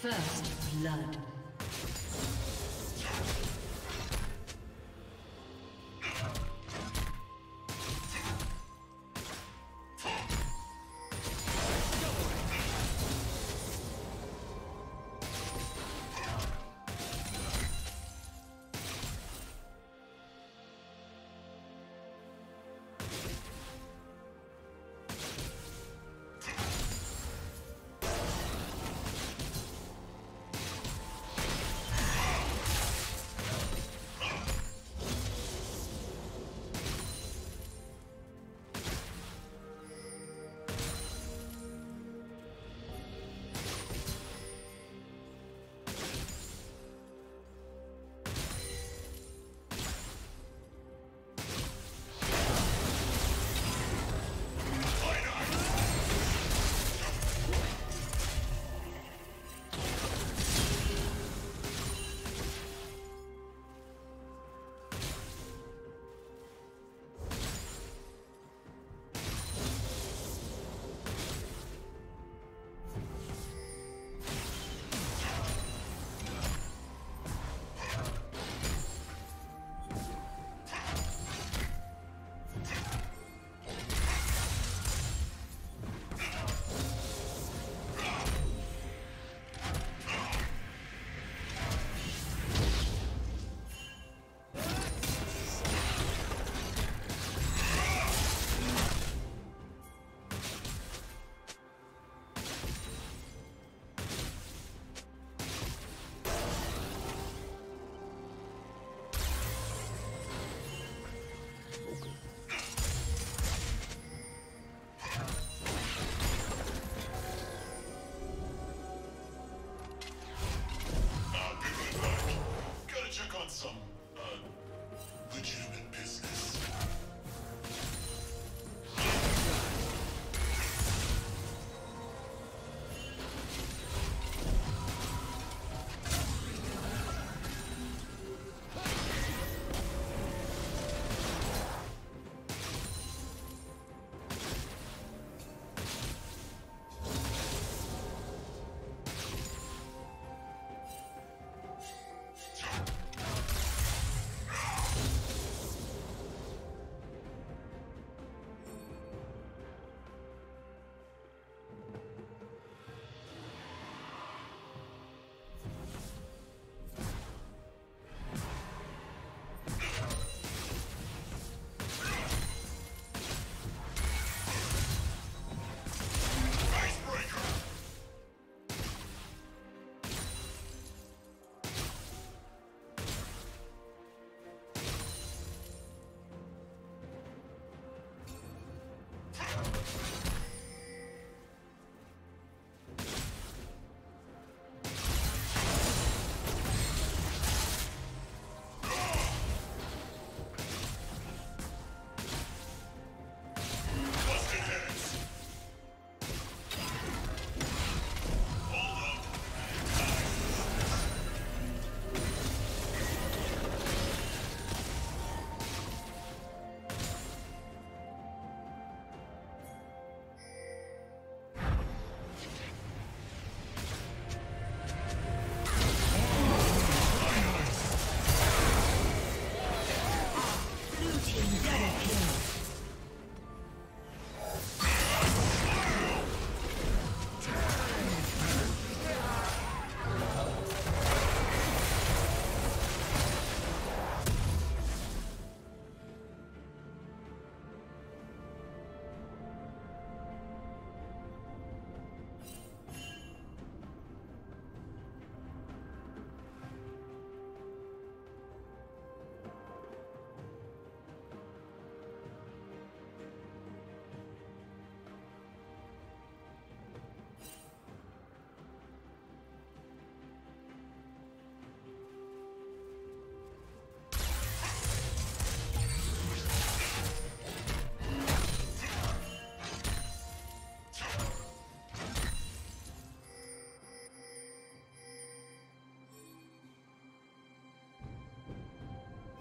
First blood.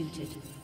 Executed.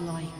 Godlike.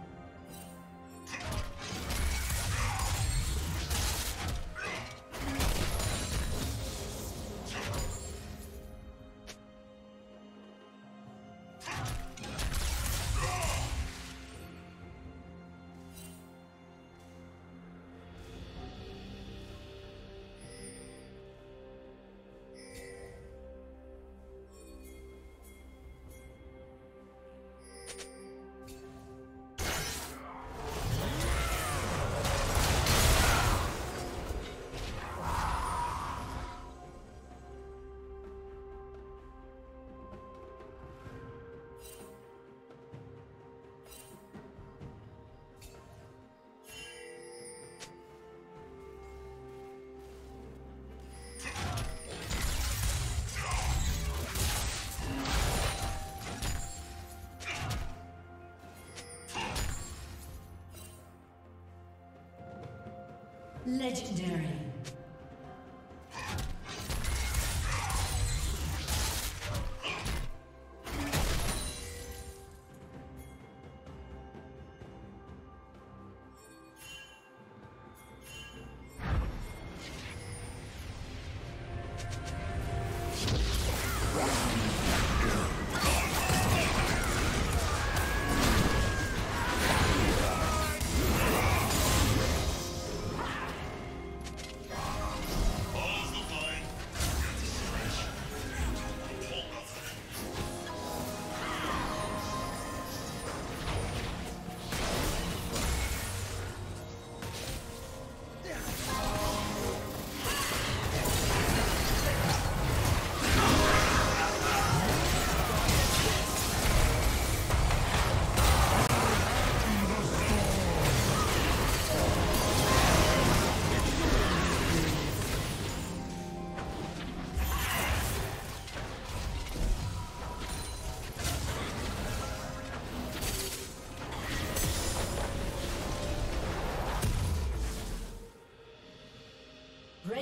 Legendary.